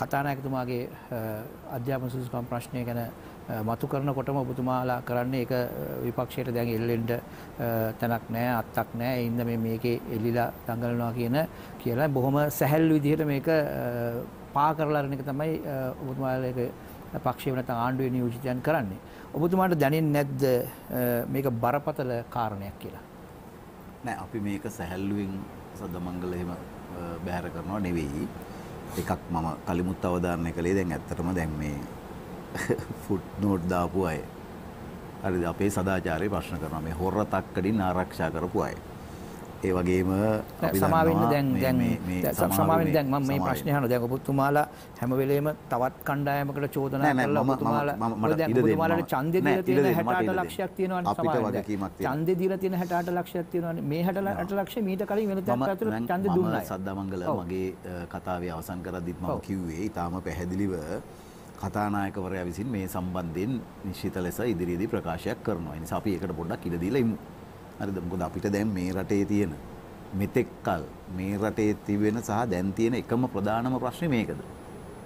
කතානායකතුමාගේ අධ්‍යාපන සුදුසුකම් ප්‍රශ්නය ගැන මතු කරනකොටම ඔබතුමාලා කරන්නේ ඒක විපක්ෂයට දැන් එල්ලෙන්න තැනක් නැහැ අත්තක් නැහැ ඒ හින්දා මේ මේකේ එල්ලිලා දඟලනවා කියන කියලා බොහොම සැහැල්ලු විදිහට මේක පා කරලා අරන එක තමයි ඔබතුමාලා ඒක පක්ෂේ නැත්නම් ආණ්ඩුවේ නියෝජිතයන් කරන්නේ. ඔබතුමාට දැනෙන්නේ නැද්ද මේක බරපතල කාරණයක් කියලා? නෑ අපි මේක සැහැල්ලුවෙන් සද්දමංගල එහෙම බැහැර කරනවා නෙවෙයි. එකක් මම කලිමුත් අවධාරණය කළේ දැන් ඇත්තටම දැන් මේ ෆුට් නෝට් දාපු අය. හරිද අපේ සදාචාරය ප්‍රශ්න කරනවා මේ හොර තක්කඩින් ආරක්ෂා කරපු අය. ඒ වගේම සමාවෙන්න දැන් දැන් සමාවෙන්න දැන් මම මේ ප්‍රශ්නේ අහනවා. දැන් ඔබතුමාලා හැම වෙලේම තවත් කණ්ඩායමකට චෝදනා කරලා ඔබතුමාලා දැන් ඔබතුමාලාට ඡන්දෙ දීලා තියෙන 68 ලක්ෂයක් තියෙනවානේ සමාවෙන්න. ඡන්දෙ දීලා තියෙන 68 ලක්ෂයක් තියෙනවානේ. මේ 68 ලක්ෂය මීට කලින් වෙන තැනක ඇතුළේ ඡන්දෙ දුන්නා සද්දාමංගල මගේ කතාවේ අවසන් කරද්දිත් මම කිව්වේ ඊටාම පැහැදිලිව කතානායකවරයා විසින් මේ සම්බන්ධයෙන් නිශ්චිත ලෙස ඉදිරියේදී ප්‍රකාශයක් කරනවා. ඒ නිසා අපි ඒකට පොඩ්ඩක් ඉඩ දීලා ඉමු. හරිද? මොකද අපිට දැන් මේ රටේ තියෙන මෙතෙක්කල් මේ රටේ තිබෙන සහ දැන් තියෙන එකම ප්‍රධානම ප්‍රශ්නේ මේකද?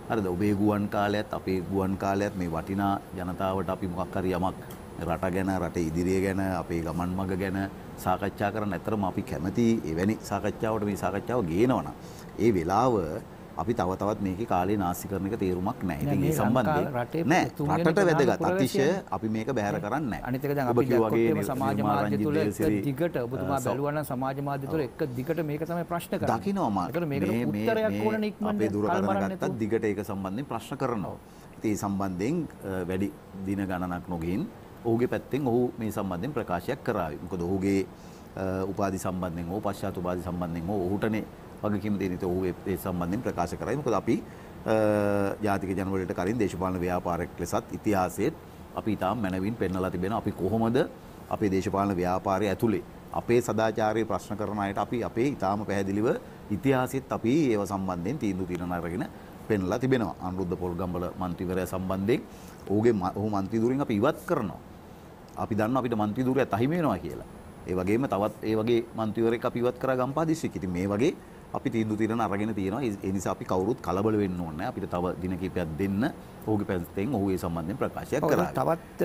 හරිද? ඔබේ ගුවන් කාලයත් අපේ ගුවන් කාලයත් මේ වටිනා ජනතාවට අපි මොකක් හරි යමක් රට ගැන රටේ ඉදිරිය ගැන අපේ ගමන් මඟ ගැන සාකච්ඡා කරන්න ඇතරම අපි කැමති එවැනි සාකච්ඡාවට මේ සාකච්ඡාව ගේනවනම් ඒ වෙලාව අපි තව තවත් මේකේ කාලේ නාස්ති කරන එක තේරුමක් නැහැ. ඉතින් ඒ සම්බන්ධයෙන් නෑ රටට වැදගත් අතිශය අපි මේක බැහැර කරන්නේ නැහැ. අනිත් එක දැන් අපි දැක්කොත් සමාජ මාධ්‍ය තුල එක දිගට ඔබතුමා බැලුවා නම් සමාජ මාධ්‍ය තුල එක දිගට මේක තමයි ප්‍රශ්න කරන්නේ. දකින්නවා ඒකට මේකට උත්තරයක් ඕන ඉක්මනට අපේ දුරකථන ගත්තත් දිගට ඒක සම්බන්ධයෙන් ප්‍රශ්න කරනවා. ඉතින් ඒ සම්බන්ධයෙන් වැඩි දින ගණනක් නොගින් ඔහුගේ පැත්තෙන් ඔහු මේ සම්බන්ධයෙන් ප්‍රකාශයක් කරාවි. මොකද ඔහුගේ උපාධි සම්බන්ධයෙන් හෝ පශ්චාත් උපාධි සම්බන්ධයෙන් හෝ ඔහුටනේ වගකීම් දෙන ඉතින් ඔහු ඒ සම්බන්ධයෙන් ප්‍රකාශ කරයි. මොකද අපි ජාතික ජනවලට කලින් දේශපාලන ව්‍යාපාරයක් ලෙසත් ඉතිහාසයේත් අපි ඊටාම් මැනවින් පෙන්වලා තිබෙනවා අපි කොහොමද අපේ දේශපාලන ව්‍යාපාරය ඇතුලේ අපේ සදාචාරයේ ප්‍රශ්න කරන අයට අපි අපේ ඊටාම පැහැදිලිව ඉතිහාසෙත් අපි ඒව සම්බන්ධයෙන් තීන්දුව తీරන අරගෙන පෙන්ලා තිබෙනවා. අනුරුද්ධ පොල්ගම්බල මන්ත්‍රීවරයා සම්බන්ධයෙන් ඔහුගේ ඔහු මන්ත්‍රී ධුරින් අපි ඉවත් කරනවා. අපි දන්නවා අපිට මන්ත්‍රී ධුරය තහිම වෙනවා කියලා. ඒ වගේම තවත් ඒ වගේ මන්ත්‍රීවරයෙක් අපි ඉවත් කරා ගම්පා දිස්ත්‍රික්කෙ. ඉතින් මේ වගේ අපි තීන්දුව తీරන අරගෙන තියෙනවා. ඒ නිසා අපි කවුරුත් කලබල වෙන්න ඕනේ. අපිට තව දින කිහිපයක් දෙන්න ඔහුගේ පැත්තෙන් ඔහු ඒ සම්බන්ධයෙන් ප්‍රකාශයක් කරා. තවත්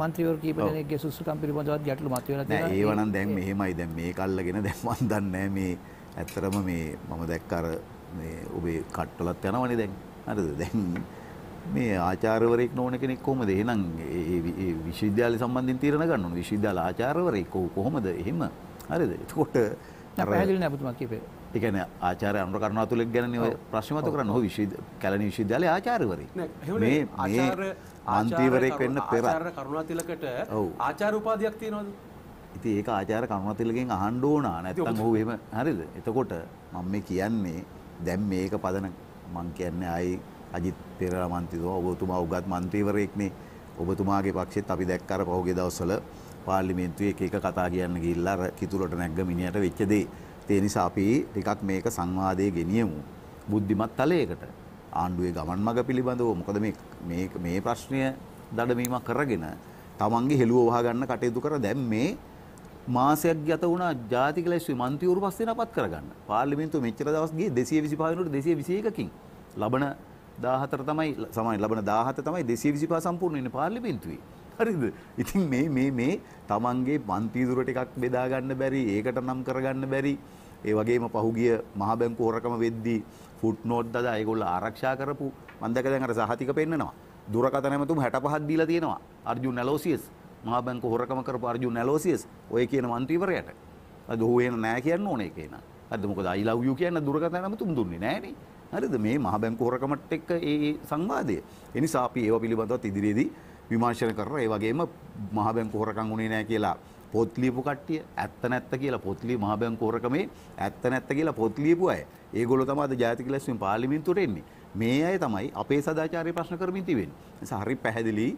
මන්ත්‍රීවරු කීප දෙනෙක්ගේ සුසුකම් පිළිබඳවත් ගැටලු මතුවලා තියෙනවා. නෑ ඒව නම් දැන් මෙහෙමයි. දැන් මේක අල්ලගෙන දැන් මන් දන්නේ මේ ඇත්තරම මේ මම දැක්ක අර මේ ඔබේ කට්ටලත් යනවනේ දැන්. හරිද? දැන් මේ ආචාර්යවරයෙක් නොවන කෙනෙක් කොහොමද එහෙනම් ඒ විශ්වවිද්‍යාලය සම්බන්ධයෙන් තීරණ ගන්න ඕන විශ්වවිද්‍යාල ආචාර්යවරයෙක් කොහොමද එහෙම හරිද එතකොට පැහැදිලි නෑ පුතුමා කියපේ ඒ කියන්නේ ආචාර්ය අනුර කරුණාතුලෙක් ගැනනේ ඔය ප්‍රශ්න මතු කරන්නේ ඔහු විශ්වවිද්‍යාල කැලණි විශ්වවිද්‍යාලයේ ආචාර්යවරයෙක් මේ ආචාර්ය මන්ත්‍රීවරයෙක් වෙන්න පෙර කරුණාතිලකට ආචාර්ය උපාධියක් තියෙනවද? ඉතින් ඒක ආචාර්ය කරුණාතිලගෙන් අහන්න ඕන. නැත්නම් ඔහු එහෙම හරිද? එතකොට මම මේ කියන්නේ දැන් මේක පදන මං කියන්නේ ආයි අජිත් පෙරේරා මන්ත්‍රීතුමා ඔබතුමා උගත් මන්ත්‍රීවරයෙක්නේ ඔබතුමාගේ පක්ෂෙත් අපි දැක්ක අර පහුගිය දවස්වල පාර්ලිමේන්තුවේ එක කතා කියන්න ගිහිල්ලා අර කිතුලට නැග්ග මිනිහට වෙච්ච දේ. ඒ නිසා අපි ටිකක් මේක සංවාදයේ ගෙනියමු බුද්ධිමත් තලයකට. ආණ්ඩුවේ ගමන් මඟ පිළිබඳව මොකද මේ මේ මේ ප්‍රශ්නය දඩමීමක් කරගෙන තමන්ගේ හෙළුව වහ ගන්න කටයුතු කර දැන් මේ මාසයක් ගත වුණා ජාතික ලැස්තුවේ මන්ත්‍රීවරු පස් දෙනාපත් කරගන්න. පාර්ලිමේන්තුව මෙච්චර දවස් ගියේ 225 වෙනුවට 221කින්. ලබන 14 තමයි සමහර ලබන 17 තමයි 225 සම්පූර්ණ වෙන්නේ පාර්ලිමේන්තුවේ. හරිද? ඉතින් මේ මේ මේ තමන්ගේ මන්ත්‍රී දුර ටිකක් බෙදා ගන්න බැරි, ඒකට නම් කරගන්න බැරි. ඒ වගේම පහුගිය මහ බැංකු හොරකම වෙද්දී ෆුට් නෝට් දදා ඒගොල්ලෝ ආරක්ෂා කරපු මම දැක දැන් අර සහතික පෙන්නනවා. දුරකථන ඇමතුම් 65ක් දීලා තියෙනවා. අර්ජුන් නැලෝසියස් මහා බැංකු හොරකම කරපු අර්ජුන් නැලෝසියස් ඔය කියන මන්ත්‍රීවරයාට. අද ඔහු එන නෑ කියන්න ඕනේ ඒක එන. හරිද මොකද I love you කියන දුරකථන ඇමතුම් දුන්නේ නෑනේ. හරිද මේ මහ බැංකු හොරකමත් එක්ක ඒ සංවාදය. ඒ නිසා අපි ඒව පිළිබඳව ඉදිරියේදී විමර්ශන කරලා ඒ වගේම මහ බැංකු හොරකම් උනේ නැහැ කියලා පොත් ලියපු කට්ටිය ඇත්ත නැත්ත කියලා පොත් ලිය මහ බැංකු හොරකමේ ඇත්ත නැත්ත කියලා පොත් ලියපු අය. ඒගොල්ලෝ තමයි අද ජාතික ලැස්වීම පාර්ලිමේන්තුවට එන්නේ. මේ අය තමයි අපේ සදාචාරය ප්‍රශ්න කරමින් තිබෙන්නේ. නිසා හරි පැහැදිලි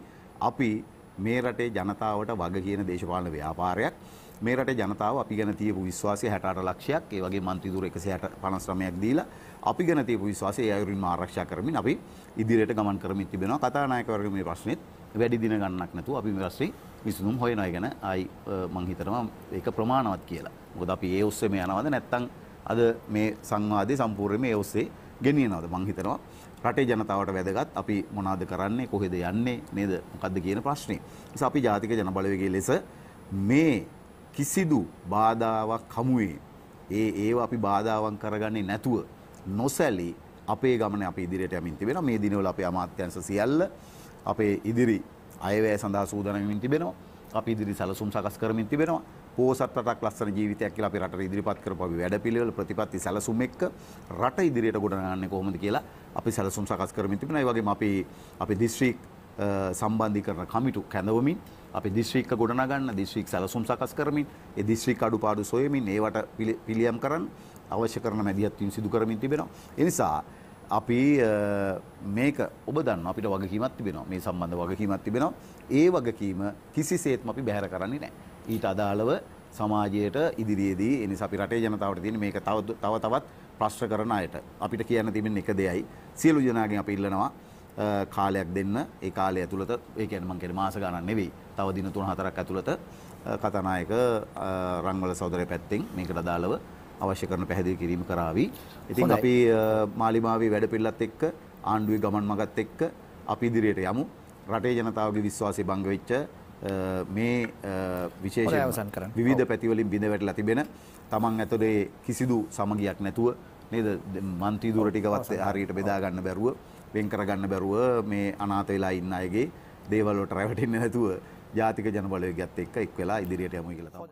අපි මේ රටේ ජනතාවට වග කියන දේශපාලන ව්‍යාපාරයක් මේ රටේ ජනතාව අපි ගැන තියපු විශ්වාසය 68 ලක්ෂයක් ඒ වගේ මන්ත්‍රී දුර 159ක් දීලා අපි ගැන තියපු විශ්වාසය ඒ අයුරින්ම ආරක්ෂා කරමින් අපි ඉදිරියට ගමන් කරමින් තිබෙනවා කතානායකවරුගේ මේ ප්‍රශ්නෙත් වැඩි දින ගණනක් නැතුව අපි මේ ප්‍රශ්නේ විසඳුම් හොයනවා ගැන ආයි මං හිතනවා ඒක ප්‍රමාණවත් කියලා. මොකද අපි ඒ ඔස්සේ මේ යනවද නැත්නම් අද මේ සංවාදයේ සම්පූර්ණයෙන් මේ ඔස්සේ ගෙනියනවද මං හිතනවා රටේ ජනතාවට වැදගත් අපි මොනවද කරන්නේ කොහෙද යන්නේ නේද මොකද්ද කියන ප්‍රශ්නේ. නිසා අපි ජාතික ජන බලවේගයේ ලෙස මේ කිසිදු බාධාවක් හමුවේ ඒ ඒව අපි බාධාවන් කරගන්නේ නැතුව නොසැලී අපේ ගමන අපි ඉදිරියට යමින් තිබෙනවා. මේ දිනවල අපේ අමාත්‍යංශ සියල්ල අපේ ඉදිරි අයවැය සඳහා සූදානම් වෙමින් තිබෙනවා. අපි ඉදිරි සැලසුම් සකස් කරමින් තිබෙනවා. පෝසත් රටක් ලස්සන ජීවිතයක් කියලා අපි රටට ඉදිරිපත් කරපු අපි වැඩපිළිවෙල ප්‍රතිපත්ති සැලසුම් එක්ක රට ඉදිරියට ගොඩනගන්නේ කොහොමද කියලා අපි සැලසුම් සකස් කරමින් තිබෙනවා. ඒ වගේම අපි අපි දිස්ත්‍රික් සම්බන්ධීකරණ කමිටු කැඳවමින් අපි දිස්ත්‍රික්ක ගොඩනගන්න දිස්ත්‍රික් සැලසුම් සකස් කරමින් ඒ දිස්ත්‍රික් අඩුපාඩු සොයමින් ඒවට පිළියම් කරන්න අවශ්‍ය කරන මැදිහත් වීම සිදු කරමින් තිබෙනවා. ඒ නිසා අපි මේක ඔබ දන්න අපිට වගකීමක් තිබෙනවා. මේ සම්බන්ධ වගකීමක් තිබෙනවා. ඒ වගකීම කිසිසේත්ම අපි බැහැර කරන්නේ නැහැ. ඊට අදාළව සමාජයට ඉදිරියේදී ඒ නිසා අපි රටේ ජනතාවට තියෙන මේක තව තව තවත් ප්‍රශ්න කරන අයට අපිට කියන්න තිබෙන එක දෙයයි. සියලු ජනතාවගෙන් අපි ඉල්ලනවා කාලයක් දෙන්න. ඒ කාලය ඇතුළත ඒ කියන්නේ මං කියන්නේ මාස ගණන් නෙවෙයි. තව දින 3-4ක් ඇතුළත කතානායක රංගවල සහෝදරය පැත්තෙන් මේකට අදාළව අවශ්‍ය කරන පැහැදිලි කිරීම කරાવી. ඉතින් අපි මාලිමාවේ වැඩපිළිවෙලත් එක්ක ආණ්ඩුවේ ගමන් මගත් එක්ක අපි ඉදිරියට යමු. රටේ ජනතාවගේ විශ්වාසය භංග වෙච්ච මේ විශේෂ විවිධ පැතිවලින් බිඳ වැටලා තිබෙන තමන් ඇතුලේ කිසිදු සමගියක් නැතුව නේද? මන්ත්‍රී දුර ටිකවත් හරියට බෙදා ගන්න බැරුව වෙන් කර ගන්න බැරුව මේ අනාථ වෙලා ඉන්න අයගේ දේවල් වලට රැවටෙන්නේ නැතුව ජාතික ජන බලවේගයත් එක්ක එක් වෙලා ඉදිරියට යමු කියලා තමයි